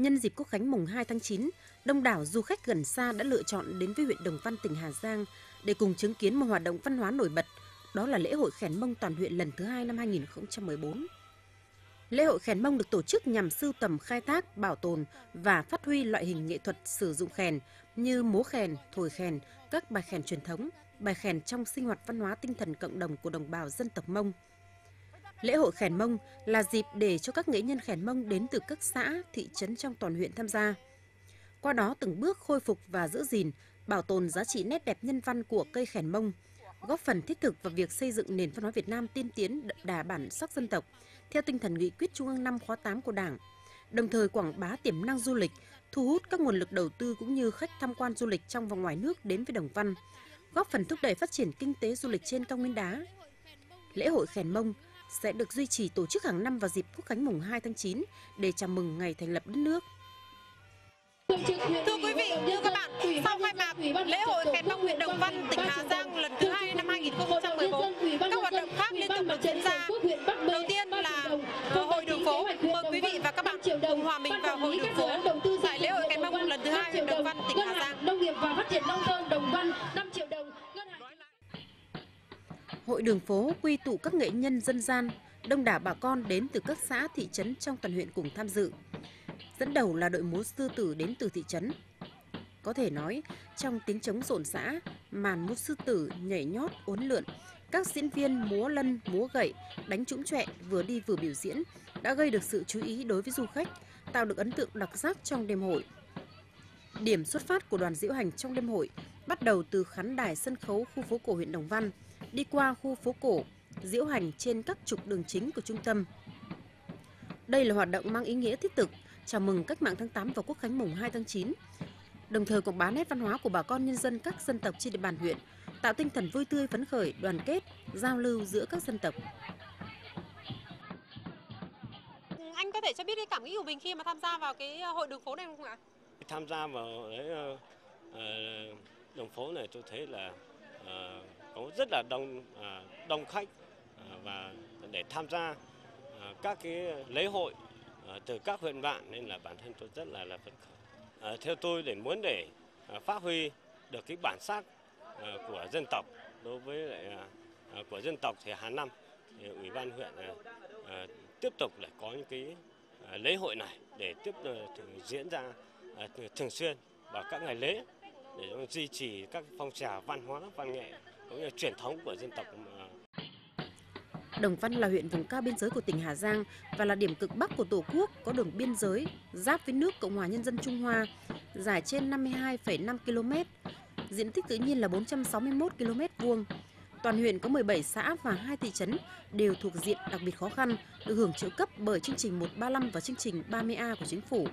Nhân dịp Quốc khánh mùng 2 tháng 9, đông đảo du khách gần xa đã lựa chọn đến với huyện Đồng Văn, tỉnh Hà Giang để cùng chứng kiến một hoạt động văn hóa nổi bật, đó là lễ hội Khèn Mông toàn huyện lần thứ hai năm 2014. Lễ hội Khèn Mông được tổ chức nhằm sưu tầm khai thác, bảo tồn và phát huy loại hình nghệ thuật sử dụng khèn như múa khèn, thổi khèn, các bài khèn truyền thống, bài khèn trong sinh hoạt văn hóa tinh thần cộng đồng của đồng bào dân tộc Mông. Lễ hội Khèn Mông là dịp để cho các nghệ nhân Khèn Mông đến từ các xã, thị trấn trong toàn huyện tham gia. Qua đó từng bước khôi phục và giữ gìn, bảo tồn giá trị nét đẹp nhân văn của cây Khèn Mông, góp phần thiết thực vào việc xây dựng nền văn hóa Việt Nam tiên tiến đà bản sắc dân tộc theo tinh thần nghị quyết Trung ương 5 khóa 8 của Đảng, đồng thời quảng bá tiềm năng du lịch, thu hút các nguồn lực đầu tư cũng như khách tham quan du lịch trong và ngoài nước đến với Đồng Văn, góp phần thúc đẩy phát triển kinh tế du lịch trên cao nguyên đá. Lễ hội Khèn Mông sẽ được duy trì tổ chức hàng năm vào dịp Quốc khánh mùng 2 tháng 9 để chào mừng ngày thành lập đất nước. Thưa quý vị, thưa các bạn, sau khai mạc lễ hội Khèn Mông huyện Đồng Văn, tỉnh Hà Giang lần thứ hai năm 2014, các hoạt động khác liên tục được diễn ra. Đầu tiên là hội đường phố. Mời quý vị và các bạn cùng hòa mình vào hội đường phố tại lễ hội Khèn Mông lần thứ hai huyện Đồng Văn, tỉnh Hà Giang. Nông nghiệp và phát triển nông thôn Đồng Văn 5 triệu. Hội đường phố quy tụ các nghệ nhân dân gian, đông đảo bà con đến từ các xã thị trấn trong toàn huyện cùng tham dự. Dẫn đầu là đội múa sư tử đến từ thị trấn. Có thể nói, trong tiếng trống rộn rã, màn múa sư tử nhảy nhót uốn lượn, các diễn viên múa lân, múa gậy, đánh trũng trọe vừa đi vừa biểu diễn đã gây được sự chú ý đối với du khách, tạo được ấn tượng đặc sắc trong đêm hội. Điểm xuất phát của đoàn diễu hành trong đêm hội bắt đầu từ khán đài sân khấu khu phố cổ huyện Đồng Văn, đi qua khu phố cổ, diễu hành trên các trục đường chính của trung tâm. Đây là hoạt động mang ý nghĩa thiết thực, chào mừng cách mạng tháng 8 và quốc khánh mùng 2 tháng 9, đồng thời quảng bá nét văn hóa của bà con nhân dân các dân tộc trên địa bàn huyện, tạo tinh thần vui tươi phấn khởi, đoàn kết, giao lưu giữa các dân tộc. Anh có thể cho biết cái cảm nghĩ của mình khi mà tham gia vào cái hội đường phố này không ạ? Tham gia vào đấy uh, đường phố này tôi thấy là uh, có rất là đông à, đông khách à, và để tham gia à, các cái lễ hội từ các huyện bạn, nên là bản thân tôi rất là là phấn khởi. Theo tôi để muốn để phát huy được cái bản sắc của dân tộc đối với lại của dân tộc thì hàng năm thì ủy ban huyện tiếp tục lại có những cái lễ hội này để tiếp diễn ra thường xuyên vào các ngày lễ để duy trì các phong trào văn hóa, văn nghệ cũng như truyền thống của dân tộc Đồng Văn là huyện vùng cao biên giới của tỉnh Hà Giang và là điểm cực bắc của Tổ quốc có đường biên giới giáp với nước Cộng hòa Nhân dân Trung Hoa, dài trên 52,5 km, diện tích tự nhiên là 461 km vuông. Toàn huyện có 17 xã và 2 thị trấn đều thuộc diện đặc biệt khó khăn, được hưởng trợ cấp bởi chương trình 135 và chương trình 30A của chính phủ.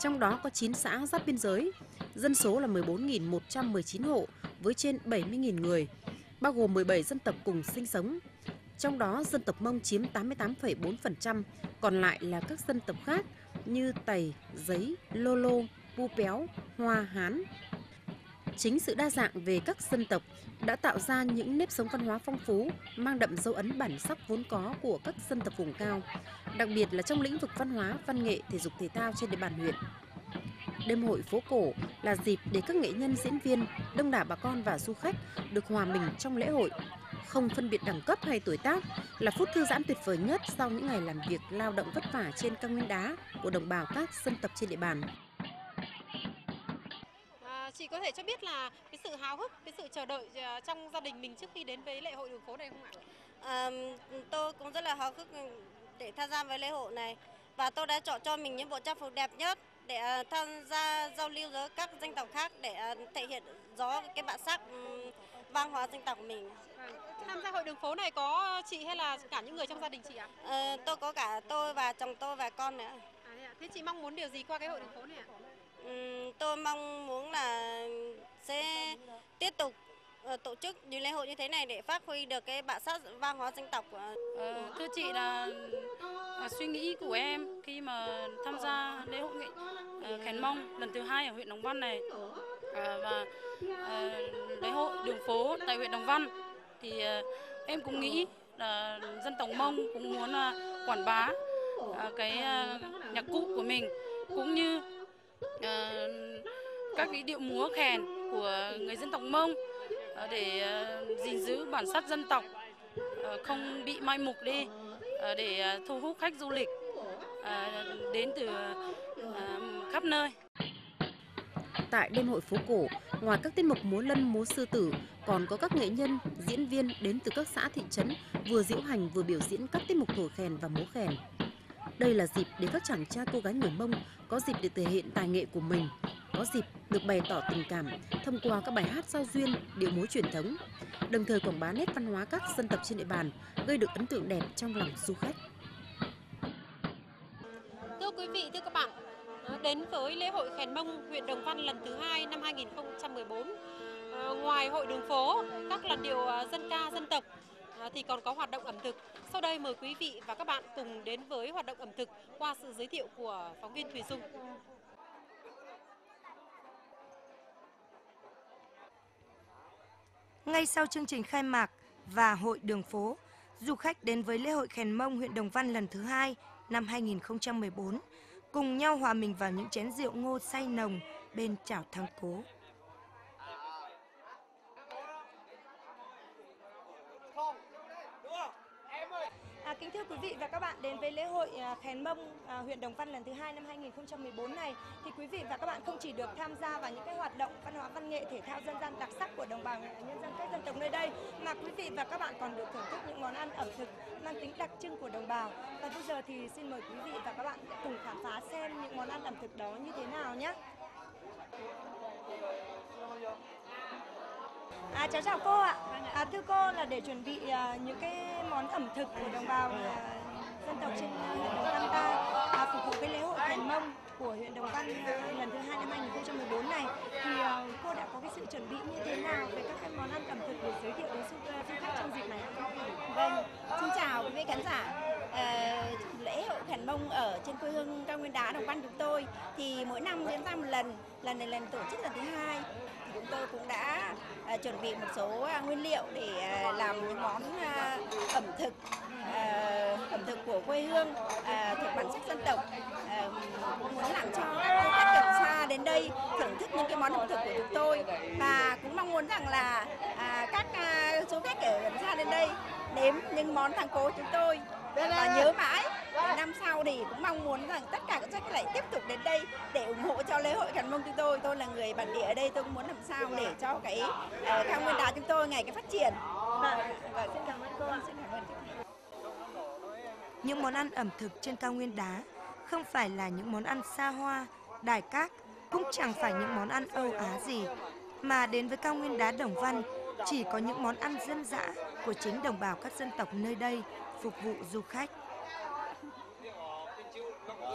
Trong đó có 9 xã giáp biên giới, dân số là 14.119 hộ với trên 70.000 người, bao gồm 17 dân tộc cùng sinh sống. Trong đó dân tộc Mông chiếm 88,4%, còn lại là các dân tộc khác như Tày, Giấy, Lô Lô, Pu Péo, Hoa, Hán. Chính sự đa dạng về các dân tộc đã tạo ra những nếp sống văn hóa phong phú, mang đậm dấu ấn bản sắc vốn có của các dân tộc vùng cao, đặc biệt là trong lĩnh vực văn hóa, văn nghệ, thể dục thể thao trên địa bàn huyện. Đêm hội phố cổ là dịp để các nghệ nhân diễn viên, đông đảo bà con và du khách được hòa mình trong lễ hội, không phân biệt đẳng cấp hay tuổi tác, là phút thư giãn tuyệt vời nhất sau những ngày làm việc lao động vất vả trên cao nguyên đá của đồng bào các dân tộc trên địa bàn. À, chị có thể cho biết là cái sự háo hức, cái sự chờ đợi trong gia đình mình trước khi đến với lễ hội đường phố này không ạ? À, tôi cũng rất là háo hức để tham gia với lễ hội này và tôi đã chọn cho mình những bộ trang phục đẹp nhất để tham gia giao lưu với các dân tộc khác để thể hiện rõ cái bản sắc văn hóa dân tộc của mình. Tham gia hội đường phố này có chị hay là cả những người trong gia đình chị ạ? À, tôi có cả tôi và chồng tôi và con nữa. À, thế chị mong muốn điều gì qua cái hội đường phố này ạ? Ừ, tôi mong muốn là sẽ tiếp tục tổ chức những lễ hội như thế này để phát huy được cái bản sắc văn hóa dân tộc của ờ, thưa chị là, suy nghĩ của em khi mà tham gia lễ hội nghệ ờ, Khèn Mông lần thứ hai ở huyện Đồng Văn này. Ờ, và ờ, lễ hội đường phố tại huyện Đồng Văn. Thì em cũng nghĩ là dân tộc Mông cũng muốn quảng bá cái nhạc cụ của mình, cũng như các cái điệu múa khèn của người dân tộc Mông để gìn giữ bản sắc dân tộc không bị mai mục đi. Ờ, để ờ, thu hút khách du lịch ờ, đến từ khắp nơi. Tại đêm hội phố cổ, ngoài các tiết mục múa lân, múa sư tử, còn có các nghệ nhân, diễn viên đến từ các xã thị trấn vừa diễu hành vừa biểu diễn các tiết mục thổi khèn và múa khèn. Đây là dịp để các chàng trai cô gái người Mông có dịp để thể hiện tài nghệ của mình, có dịp được bày tỏ tình cảm thông qua các bài hát giao duyên, điệu múa truyền thống, đồng thời quảng bá nét văn hóa các dân tộc trên địa bàn, gây được ấn tượng đẹp trong lòng du khách. Thưa quý vị, thưa các bạn, à, đến với lễ hội Khèn Mông huyện Đồng Văn lần thứ hai năm 2014, à, ngoài hội đường phố, các làn điệu à, dân ca dân tộc thì còn có hoạt động ẩm thực. Sau đây mời quý vị và các bạn cùng đến với hoạt động ẩm thực qua sự giới thiệu của phóng viên Thùy Dung. Ngay sau chương trình khai mạc và hội đường phố, du khách đến với lễ hội Khèn Mông huyện Đồng Văn lần thứ hai năm 2014, cùng nhau hòa mình vào những chén rượu ngô say nồng bên chảo thắng cố. À, kính thưa quý vị và các bạn đến với Khèn Mông à, huyện Đồng Văn lần thứ hai năm 2014 này thì quý vị và các bạn không chỉ được tham gia vào những cái hoạt động văn hóa văn nghệ thể thao dân gian đặc sắc của đồng bào nhân dân các dân tộc nơi đây mà quý vị và các bạn còn được thưởng thức những món ăn ẩm thực mang tính đặc trưng của đồng bào và bây giờ thì xin mời quý vị và các bạn cùng khám phá xem những món ăn ẩm thực đó như thế nào nhé. À, cháu chào cô ạ. À, thưa cô là để chuẩn bị à, những cái món ẩm thực của đồng bào à, dân tộc trên ờ, huyện Đồng Văn ta à, phục vụ cái lễ hội Khèn Mông của huyện Đồng Văn à, lần thứ hai năm 2014 này thì à, cô đã có cái sự chuẩn bị như thế nào về các cái món ăn ẩm thực để giới thiệu đến du, khách trong dịp này? Vâng, xin chào quý vị khán giả. À, lễ hội Khèn Mông ở trên quê hương cao nguyên đá Đồng Văn chúng tôi thì mỗi năm diễn ra một lần, lần này lần tổ chức lần thứ hai thì chúng tôi cũng đã à, chuẩn bị một số à, nguyên liệu để à, làm những món à, ẩm thực à, ẩm thực của quê hương à, thuộc bản sắc dân tộc à, muốn làm cho các khách gần xa đến đây thưởng thức những cái món ẩm thực của chúng tôi và cũng mong muốn rằng là à, các à, du khách ở gần xa đến đây nếm những món thắng cố chúng tôi và nhớ mãi năm sau thì cũng mong muốn rằng tất cả các khách lại tiếp tục đến đây để ủng hộ cho lễ hội Khánh Mông chúng tôi. Tôi là người bản địa ở đây, tôi cũng muốn làm sao để cho cái uh, cao nguyên đá chúng tôi ngày cái phát triển. Vâng, vâng xin cảm ơn cô. Ơn. Những món ăn ẩm thực trên cao nguyên đá không phải là những món ăn xa hoa, đài cát, cũng chẳng phải những món ăn Âu Á gì, mà đến với cao nguyên đá Đồng Văn chỉ có những món ăn dân dã của chính đồng bào các dân tộc nơi đây phục vụ du khách.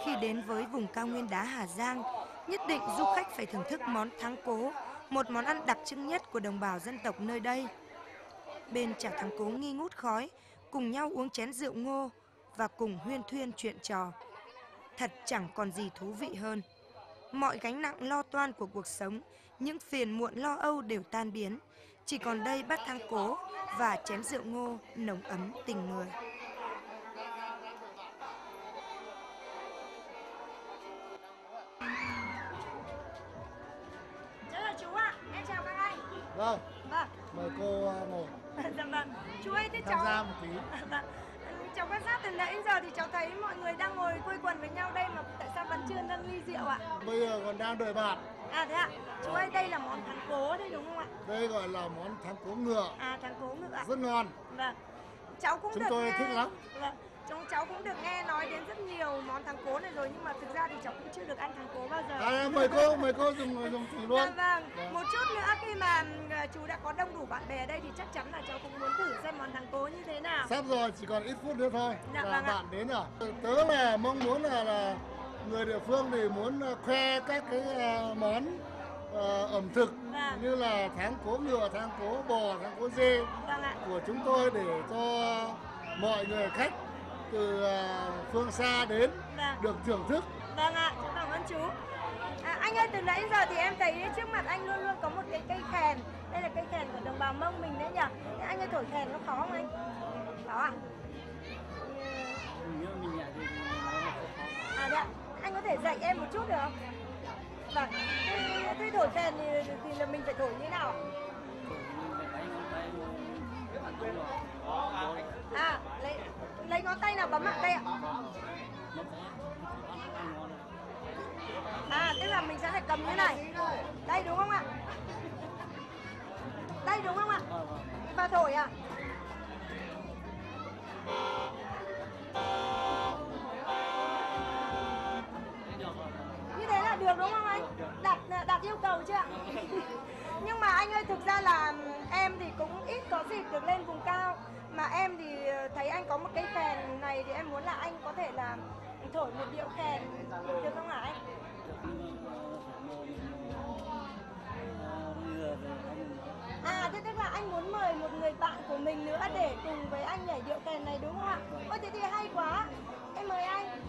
Khi đến với vùng cao nguyên đá Hà Giang, nhất định du khách phải thưởng thức món thắng cố, một món ăn đặc trưng nhất của đồng bào dân tộc nơi đây. Bên chả thắng cố nghi ngút khói, cùng nhau uống chén rượu ngô và cùng huyên thuyên chuyện trò. Thật chẳng còn gì thú vị hơn. Mọi gánh nặng lo toan của cuộc sống, những phiền muộn lo âu đều tan biến. Chỉ còn đây bát thắng cố và chén rượu ngô nồng ấm tình người. Cháu là chú ạ, em chào các anh. Vâng, Vâng, mời cô à, ngồi dạ vâng. Chú ơi, thế tham cháu... gia một tí. Vâng. Cháu quan sát từ nãy giờ thì cháu thấy mọi người đang ngồi quây quần với nhau đây mà tại sao vẫn chưa nâng ly rượu ạ? Bây giờ còn đang đợi bạn. À thế ạ, chú ơi đây là món thắng cố đấy đúng không ạ? Đây gọi là món thắng cố ngựa, À thắng cố ngựa ạ. rất ngon. Vâng. Cháu cũng Chúng được tôi nghe... thích lắm. Vâng. Chúng cháu cũng được nghe nói đến rất nhiều món thắng cố này rồi nhưng mà thực ra thì cháu cũng chưa được ăn thắng cố bao giờ. À, mời cô, mời cô dùng dùng thử luôn. Dạ vâng. Vâng. Một chút nữa khi mà ờ, chú đã có đông đủ bạn bè ở đây thì chắc chắn là cháu cũng muốn thử xem món thắng cố như thế nào. Sắp rồi, chỉ còn ít phút nữa thôi Dạ, là vâng ạ. bạn đến rồi. Tớ là mong muốn là, là người địa phương thì muốn à, khoe các cái à, món à, ẩm thực Vâng. như là tháng cố ngựa, tháng cố bò, tháng cố dê Vâng ạ. của chúng tôi để cho mọi người khách từ à, phương xa đến Vâng. được thưởng thức Vâng ạ, cháu cảm ơn chú. À, anh ơi, từ nãy giờ thì em thấy trước mặt anh luôn luôn có một cái cây kèn. Đây là cây kèn của đồng bào Mông mình đấy nhỉ? Thế Anh ơi thổi kèn có khó không anh? Khó à? À đấy ạ. Anh có thể dạy em một chút được không? Vâng. Thế, thế thổi kèn thì, thì là mình phải thổi như thế nào? À, lấy lấy ngón tay nào bấm ạ đây ạ? À, tức là mình sẽ phải cầm như này. Đây đúng không ạ? Đây đúng không ạ? Và thổi ạ? Là thổi một điệu kèn được không hả anh? À thế tức là anh muốn mời một người bạn của mình nữa để cùng với anh nhảy điệu kèn này đúng không ạ? Ôi, thế thì hay quá. Em mời anh.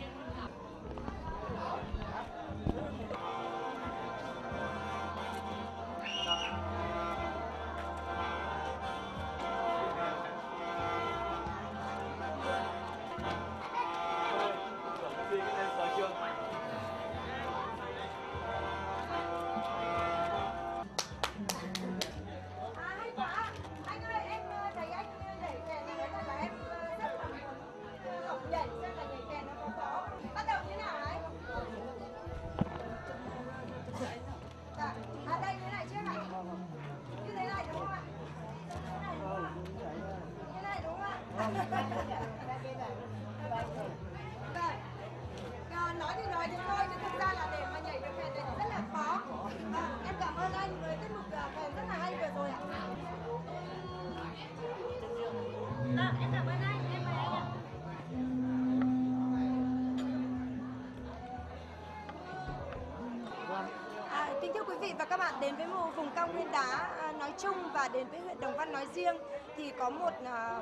Vị và các bạn đến với một vùng cao nguyên đá à, nói chung và đến với huyện Đồng Văn nói riêng thì có một à,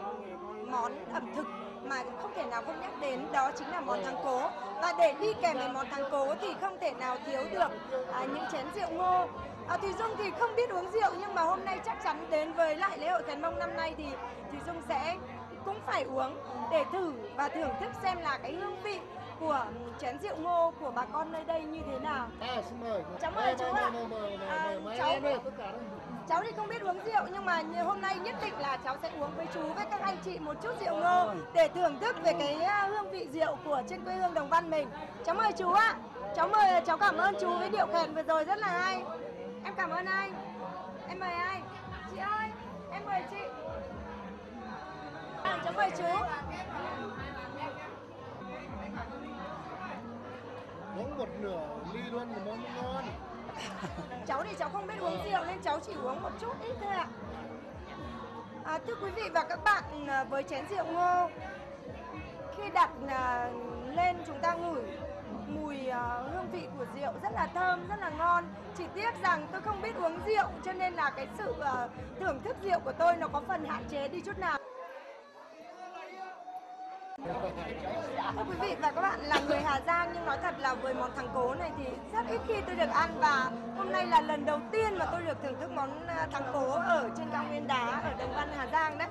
món ẩm thực mà không thể nào không nhắc đến đó chính là món thắng cố. Và để đi kèm với món thắng cố thì không thể nào thiếu được à, những chén rượu ngô. À, Thùy Dung thì không biết uống rượu nhưng mà hôm nay chắc chắn đến với lại lễ hội Khánh Mông năm nay thì Thùy Dung sẽ cũng phải uống để thử và thưởng thức xem là cái hương vị của chén rượu ngô của bà con nơi đây như thế nào. À, xin mời. Cháu mời chú ạ. À, cháu-. Cháu thì không biết uống rượu nhưng mà hôm nay nhất định là cháu sẽ uống với chú với các anh chị một chút rượu ngô để thưởng thức về cái à, hương vị rượu của trên quê hương Đồng Văn mình. Cháu mời chú ạ. Cháu mời cháu cảm ơn chú với điệu kèn vừa rồi rất là hay. Em cảm ơn anh. Em mời anh. Chị ơi, em mời chị. À, cháu mời chú. Uống một nửa ly luôn thì mới ngon. cháu thì cháu không biết uống rượu nên cháu chỉ uống một chút ít thôi ạ. À, thưa quý vị và các bạn, à, với chén rượu ngô, khi đặt à, lên chúng ta ngửi mùi à, hương vị của rượu rất là thơm, rất là ngon. Chỉ tiếc rằng tôi không biết uống rượu cho nên là cái sự thưởng thức rượu của tôi nó có phần hạn chế đi chút nào. Thưa quý vị và các bạn là người Hà Giang nhưng nói thật là với món thắng cố này thì rất ít khi tôi được ăn và hôm nay là lần đầu tiên mà tôi được thưởng thức món à, thắng cố ở trên cao nguyên đá ở Đồng Văn Hà Giang đấy.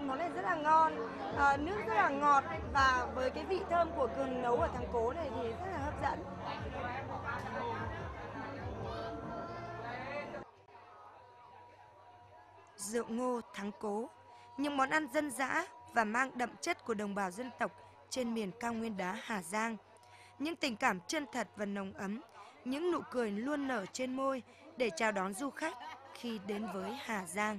Món này rất là ngon, à, nước rất là ngọt và với cái vị thơm của cường nấu ở thắng cố này thì rất là hấp dẫn. Rượu ngô thắng cố, những món ăn dân dã và mang đậm chất của đồng bào dân tộc trên miền cao nguyên đá Hà Giang. Những tình cảm chân thật và nồng ấm, những nụ cười luôn nở trên môi để chào đón du khách khi đến với Hà Giang.